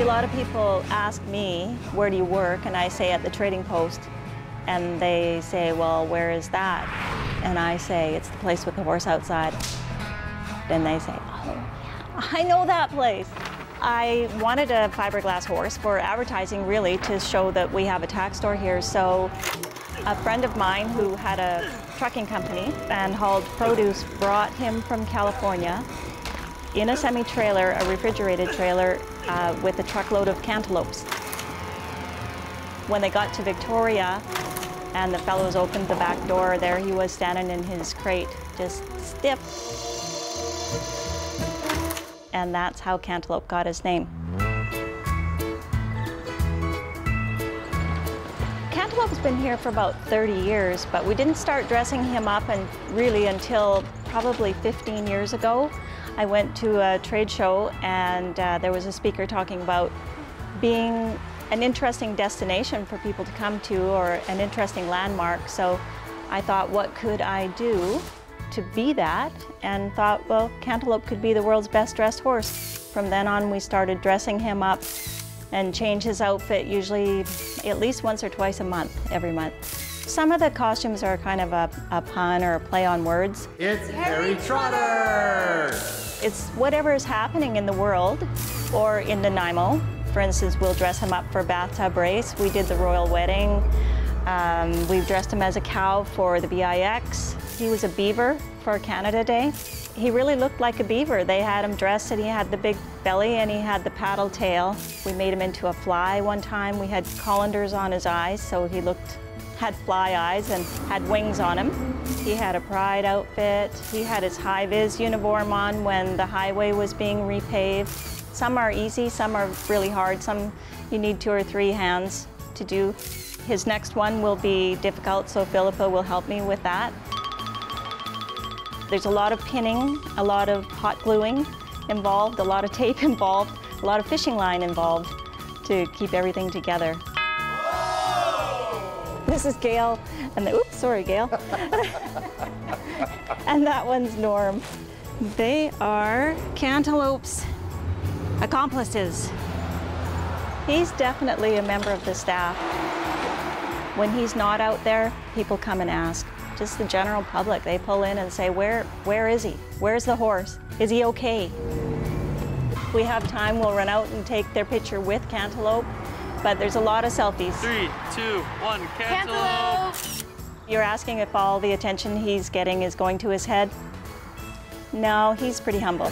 See, a lot of people ask me, where do you work? And I say, at the trading post. And they say, well, where is that? And I say, it's the place with the horse outside. Then they say, oh, yeah, I know that place. I wanted a fiberglass horse for advertising, really, to show that we have a tack store here. So a friend of mine who had a trucking company and hauled produce brought him from California in a semi-trailer, a refrigerated trailer, uh, with a truckload of cantaloupes. When they got to Victoria and the fellows opened the back door, there he was standing in his crate, just stiff. And that's how Cantelope got his name. Cantelope's been here for about 30 years, but we didn't start dressing him up and really until probably 15 years ago. I went to a trade show and uh, there was a speaker talking about being an interesting destination for people to come to or an interesting landmark. So I thought, what could I do to be that? And thought, well, Cantelope could be the world's best dressed horse. From then on, we started dressing him up and change his outfit usually at least once or twice a month, every month. Some of the costumes are kind of a, a pun or a play on words. It's Harry Trotter! It's whatever is happening in the world or in Nanaimo. For instance, we'll dress him up for bathtub race. We did the royal wedding. Um, we've dressed him as a cow for the BIX. He was a beaver for Canada Day. He really looked like a beaver. They had him dressed and he had the big belly and he had the paddle tail. We made him into a fly one time. We had colanders on his eyes so he looked had fly eyes and had wings on him. He had a pride outfit. He had his high-vis uniform on when the highway was being repaved. Some are easy, some are really hard. Some you need two or three hands to do. His next one will be difficult, so Philippa will help me with that. There's a lot of pinning, a lot of hot gluing involved, a lot of tape involved, a lot of fishing line involved to keep everything together. This is Gail, and the, oops, sorry, Gail. and that one's Norm. They are Cantelope's accomplices. He's definitely a member of the staff. When he's not out there, people come and ask. Just the general public, they pull in and say, where, where is he? Where's the horse? Is he okay? If we have time, we'll run out and take their picture with Cantelope but there's a lot of selfies. Three, two, one, cantaloupe. You're asking if all the attention he's getting is going to his head? No, he's pretty humble.